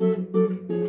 Música